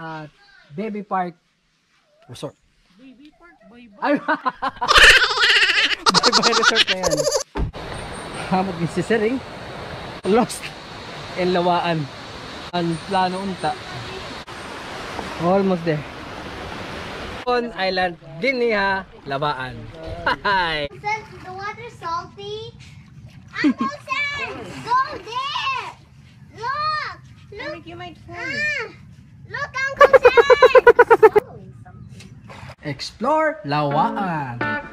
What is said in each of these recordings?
at Baby Park Resort. Baby Park, bye-bye. Bye-bye resort na yan. Hamot ni si Sering. Lost in Lawaan. Ang plano unta. Almost there. On Island, Diniha, Lawaan. Hi! The water's salty. Uncle Sam, go there. Look, you might fall. Ah, look, Uncle Sam. Explore Lawaan.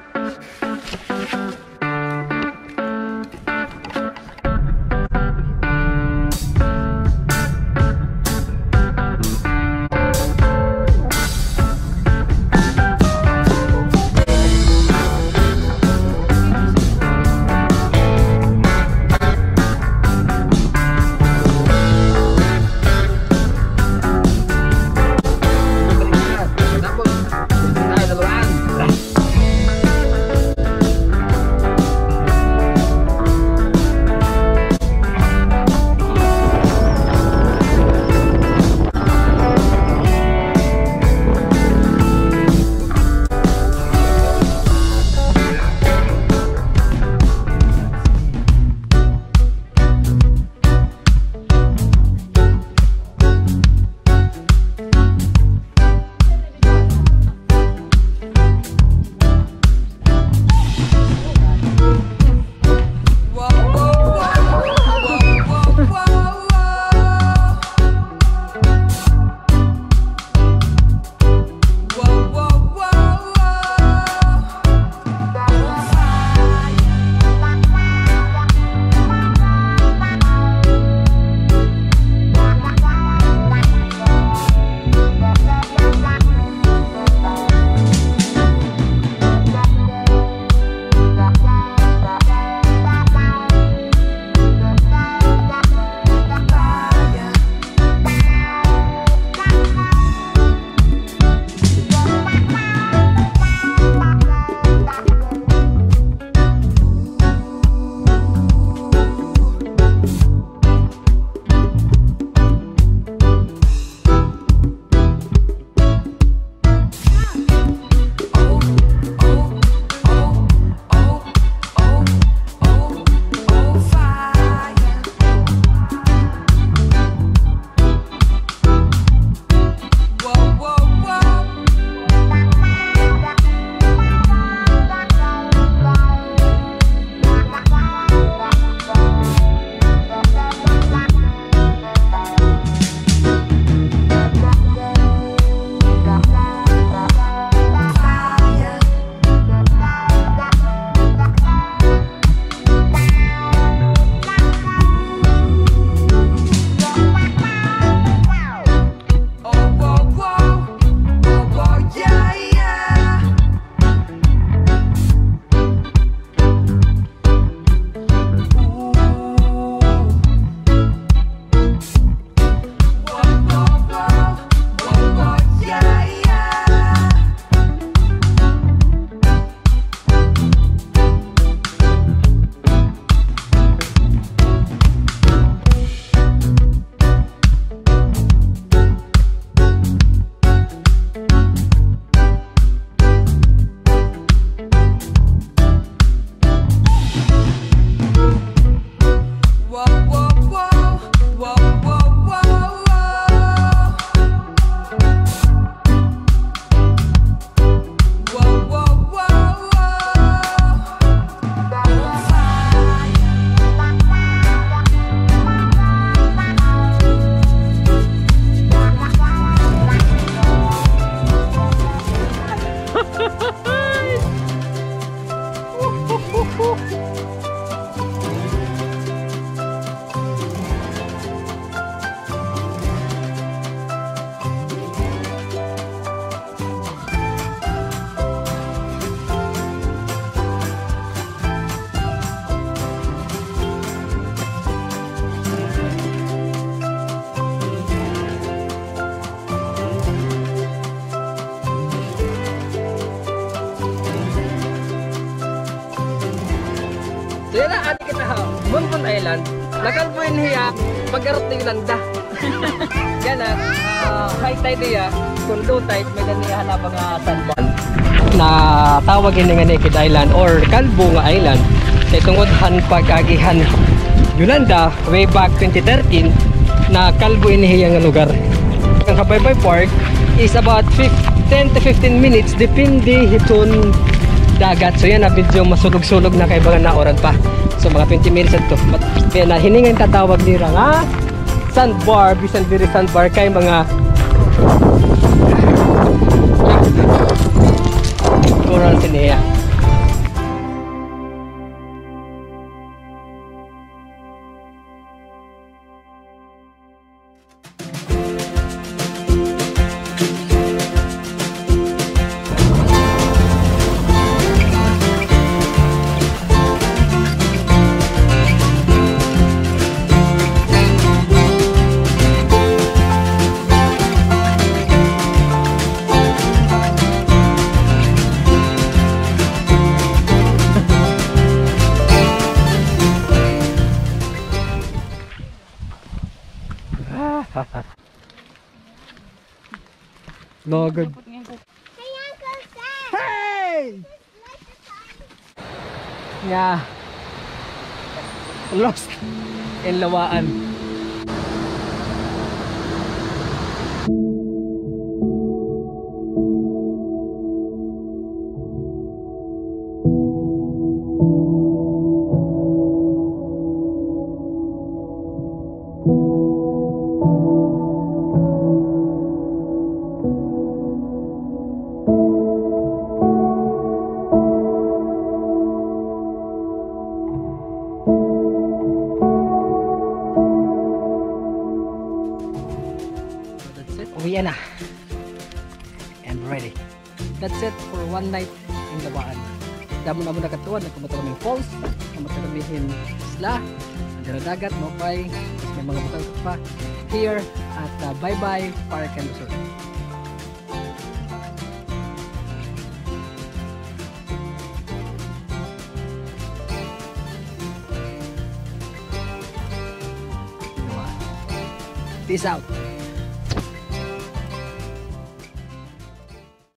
So yun na, ati kita ha, Monton Island. Yun hiya, pag-arot na yung landa. Yan ah, ah, high tide niya, kung low tide, may naniya halabang nga sandbar na tawag ini nga Naked Island or Kalbo nga Island kay tungod han pagkagihan Yolanda way back 2013 na Kalbo inihiya nga lugar. Ang Kabaybay Park is about 5 10 to 15 minutes depende hiton dagat. So yan na video masulog-sulog na kay mga naoran pa. So mga 20 minutes ito. But kaya na hiningan tatawag nila nga sandbar, bisan diri sandbar kay mga No good. Hey! Yeah. Lost in Lawaan. So It for one night in Lawaan. Damo na mo nakatuan, nagkumata kami falls, kumata kami in isla, sa dagat, mapay, may mga butang pa here at uh, Bye Bye Park and Resort. Peace out.